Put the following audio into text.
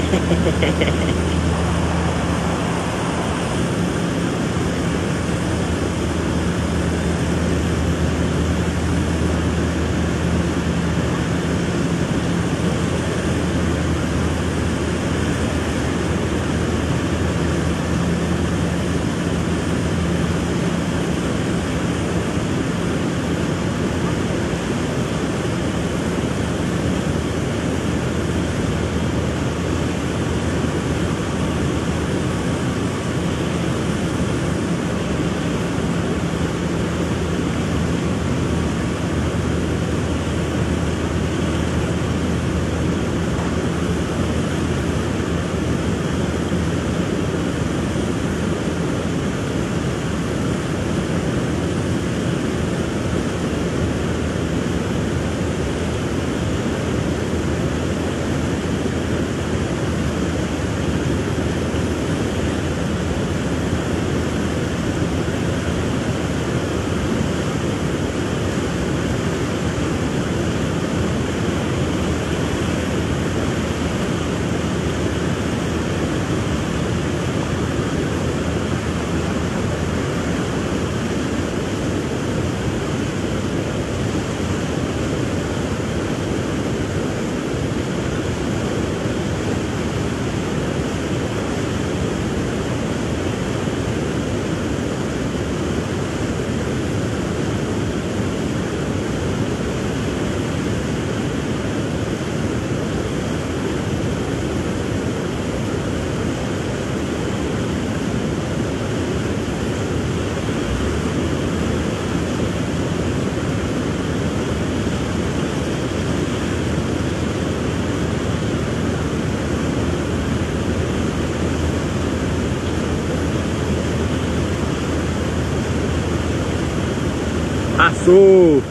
Gracias. abençoe.